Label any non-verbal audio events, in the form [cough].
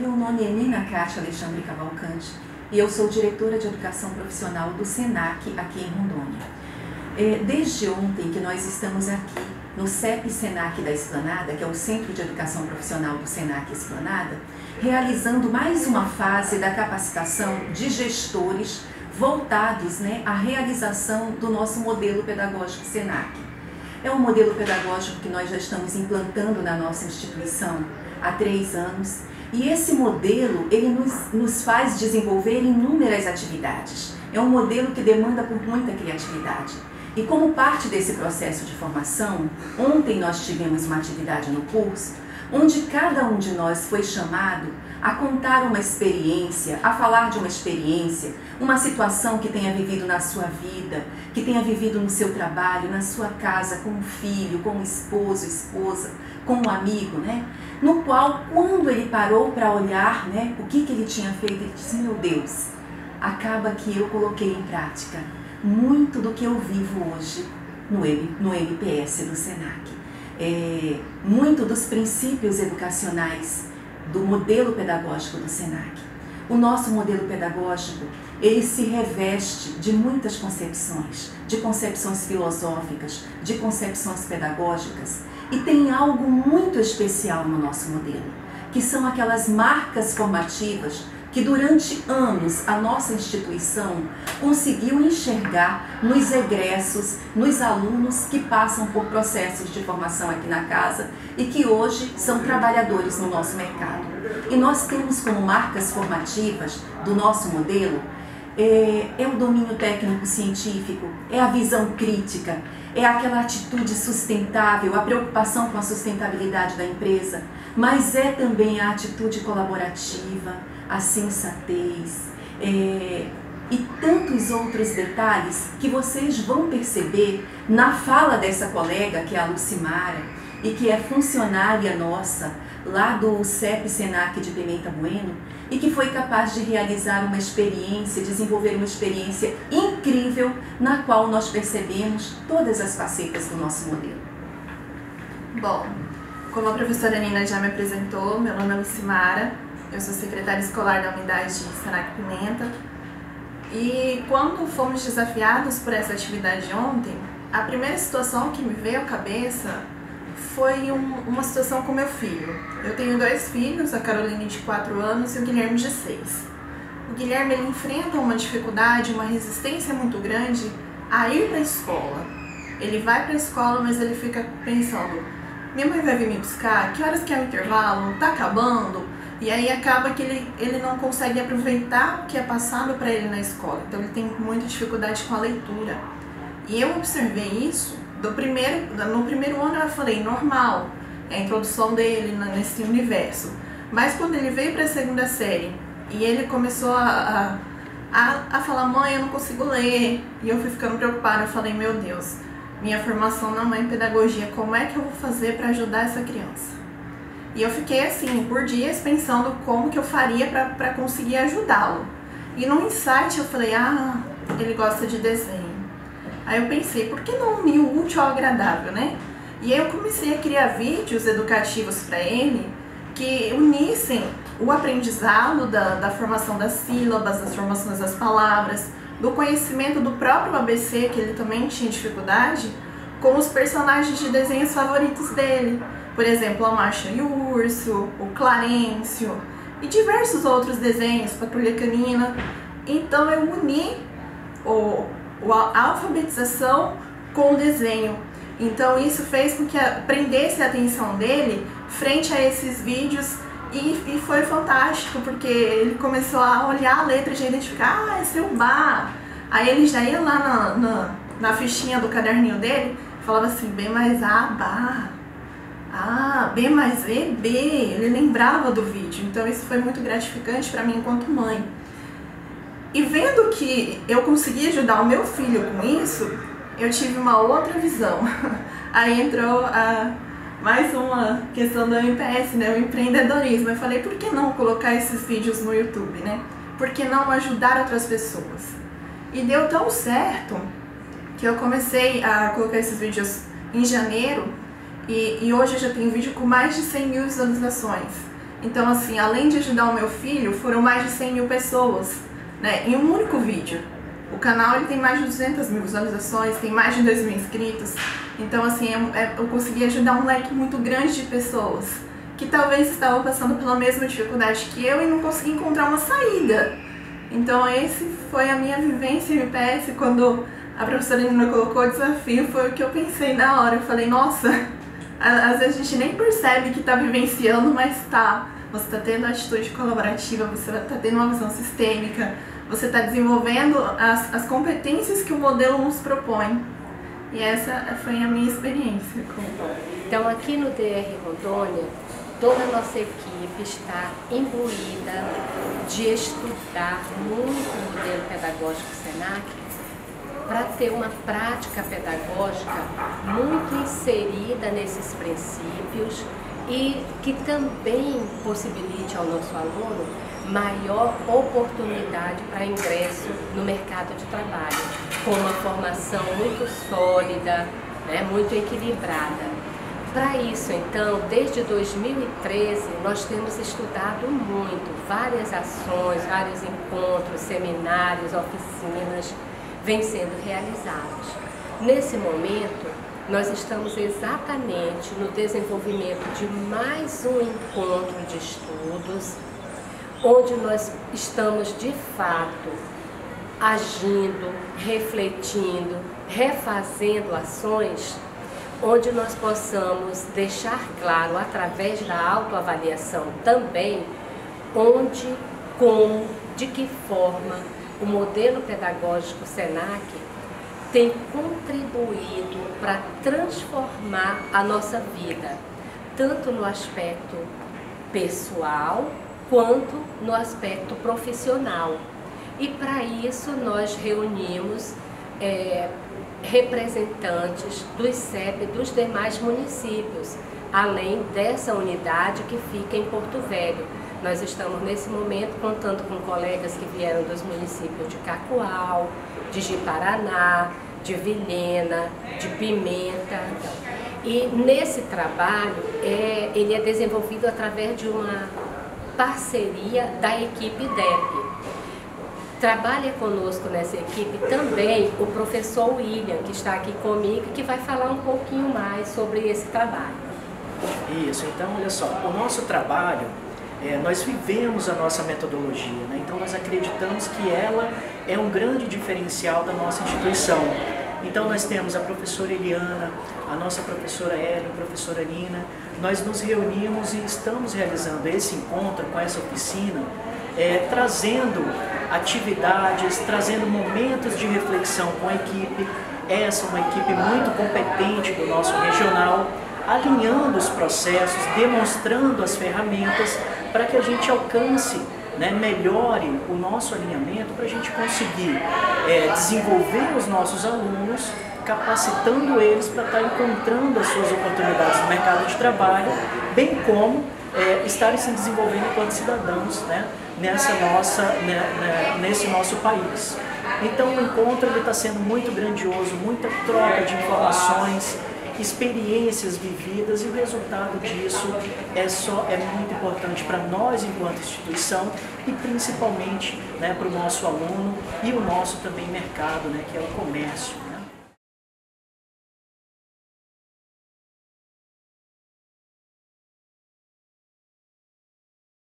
meu nome é Nina Cátia Alexandre Cavalcante e eu sou diretora de educação profissional do SENAC aqui em Rondônia. É, desde ontem que nós estamos aqui no CEP SENAC da Esplanada, que é o Centro de Educação Profissional do SENAC Esplanada, realizando mais uma fase da capacitação de gestores voltados né, à realização do nosso modelo pedagógico SENAC. É um modelo pedagógico que nós já estamos implantando na nossa instituição há três anos. E esse modelo, ele nos, nos faz desenvolver inúmeras atividades. É um modelo que demanda por muita criatividade. E como parte desse processo de formação, ontem nós tivemos uma atividade no curso onde cada um de nós foi chamado a contar uma experiência, a falar de uma experiência, uma situação que tenha vivido na sua vida, que tenha vivido no seu trabalho, na sua casa, com o filho, com o esposo, esposa, com um amigo, né? No qual, quando ele parou para olhar, né, o que, que ele tinha feito, ele disse: Meu Deus, acaba que eu coloquei em prática muito do que eu vivo hoje no, no MPS do SENAC. É, muito dos princípios educacionais do modelo pedagógico do SENAC. O nosso modelo pedagógico, ele se reveste de muitas concepções, de concepções filosóficas, de concepções pedagógicas, e tem algo muito especial no nosso modelo, que são aquelas marcas formativas que durante anos a nossa instituição conseguiu enxergar nos egressos, nos alunos que passam por processos de formação aqui na casa e que hoje são trabalhadores no nosso mercado. E nós temos como marcas formativas do nosso modelo é, é o domínio técnico-científico, é a visão crítica, é aquela atitude sustentável, a preocupação com a sustentabilidade da empresa, mas é também a atitude colaborativa, a sensatez é, e tantos outros detalhes que vocês vão perceber na fala dessa colega, que é a Lucimara, e que é funcionária nossa lá do CEP Senac de Pimenta Bueno, e que foi capaz de realizar uma experiência, desenvolver uma experiência incrível na qual nós percebemos todas as facetas do nosso modelo. Bom, como a professora Nina já me apresentou, meu nome é Lucimara, eu sou secretária escolar da unidade Senac Pimenta. E quando fomos desafiados por essa atividade ontem, a primeira situação que me veio à cabeça foi um, uma situação com meu filho. Eu tenho dois filhos, a Caroline de 4 anos e o Guilherme de 6. O Guilherme ele enfrenta uma dificuldade, uma resistência muito grande a ir para a escola. Ele vai para a escola, mas ele fica pensando: minha mãe vai vir me buscar? Que horas que é o intervalo? Tá acabando? E aí acaba que ele, ele não consegue aproveitar o que é passado para ele na escola. Então ele tem muita dificuldade com a leitura. E eu observei isso do primeiro, no primeiro ano eu falei, normal, é a introdução dele nesse universo. Mas quando ele veio para a segunda série e ele começou a, a, a, falar, mãe, eu não consigo ler, e eu fui ficando preocupada, eu falei, meu Deus, minha formação não é em pedagogia, como é que eu vou fazer para ajudar essa criança? E eu fiquei assim, por dias, pensando como que eu faria para conseguir ajudá-lo. E no insight eu falei, ah, ele gosta de desenho. Aí eu pensei, por que não unir o útil ao agradável, né? E aí eu comecei a criar vídeos educativos para ele que unissem o aprendizado da, da formação das sílabas, das formações das palavras, do conhecimento do próprio ABC, que ele também tinha dificuldade, com os personagens de desenhos favoritos dele. Por exemplo, a Marcha e o Urso, o Clarencio e diversos outros desenhos, Patrulha Canina. Então eu uni o, a alfabetização com o desenho. Então isso fez com que prendesse a atenção dele frente a esses vídeos e, e, foi fantástico, porque ele começou a olhar a letra e já identificar, ah, esse é o Bar. Aí ele já ia lá na, na, na fichinha do caderninho dele, falava assim, B mais A, Bar. Ah, B mais E, B. Ele lembrava do vídeo. Então isso foi muito gratificante para mim enquanto mãe. E vendo que eu consegui ajudar o meu filho com isso, eu tive uma outra visão. [laughs] Aí entrou a, mais uma questão do MPS, né? O empreendedorismo. Eu falei, por que não colocar esses vídeos no YouTube, né? Por que não ajudar outras pessoas? E deu tão certo que eu comecei a colocar esses vídeos em janeiro e, e hoje eu já tenho vídeo com mais de 100 mil visualizações. Então, assim, além de ajudar o meu filho, foram mais de 100 mil pessoas, né, em um único vídeo. O canal ele tem mais de 200 mil visualizações, tem mais de 2 mil inscritos. Então, assim, é, é, eu consegui ajudar um leque muito grande de pessoas que talvez estavam passando pela mesma dificuldade que eu e não consegui encontrar uma saída. Então, esse foi a minha vivência em MPS quando a professora Nina colocou o desafio, foi o que eu pensei na hora. Eu falei, nossa, às vezes a gente nem percebe que está vivenciando, mas está. Você está tendo atitude colaborativa, você está tendo uma visão sistêmica, você está desenvolvendo as, as competências que o modelo nos propõe. E essa foi a minha experiência. Então, aqui no DR Rondônia, toda a nossa equipe está imbuída de estudar muito o modelo pedagógico SENAC para ter uma prática pedagógica muito inserida nesses princípios e que também possibilite ao nosso aluno maior oportunidade para ingresso no mercado de trabalho, com uma formação muito sólida, né, muito equilibrada. Para isso, então, desde 2013, nós temos estudado muito, várias ações, vários encontros, seminários, oficinas vêm sendo realizados. Nesse momento, nós estamos exatamente no desenvolvimento de mais um encontro de estudos onde nós estamos de fato agindo, refletindo, refazendo ações, onde nós possamos deixar claro através da autoavaliação também onde, como, de que forma o modelo pedagógico SENAC tem contribuído para transformar a nossa vida, tanto no aspecto pessoal quanto no aspecto profissional. E para isso nós reunimos é, representantes dos CEP dos demais municípios, além dessa unidade que fica em Porto Velho. Nós estamos nesse momento contando com colegas que vieram dos municípios de Cacoal, de Jiparaná, de Vilhena, de Pimenta. E nesse trabalho, é, ele é desenvolvido através de uma parceria da equipe DEP. Trabalha conosco nessa equipe também o professor William, que está aqui comigo, que vai falar um pouquinho mais sobre esse trabalho. Isso, então olha só, o nosso trabalho, é, nós vivemos a nossa metodologia, né? então nós acreditamos que ela é um grande diferencial da nossa instituição. Então nós temos a professora Eliana, a nossa professora Hélio, a professora Nina, nós nos reunimos e estamos realizando esse encontro com essa oficina, é, trazendo atividades, trazendo momentos de reflexão com a equipe. Essa é uma equipe muito competente do nosso regional, alinhando os processos, demonstrando as ferramentas para que a gente alcance né, melhore o nosso alinhamento para a gente conseguir é, desenvolver os nossos alunos capacitando eles para estar tá encontrando as suas oportunidades no mercado de trabalho, bem como é, estarem se desenvolvendo enquanto cidadãos né, nessa nossa, né, né, nesse nosso país. Então o encontro está sendo muito grandioso, muita troca de informações, experiências vividas e o resultado disso é só é muito importante para nós enquanto instituição e principalmente né, para o nosso aluno e o nosso também mercado, né, que é o comércio.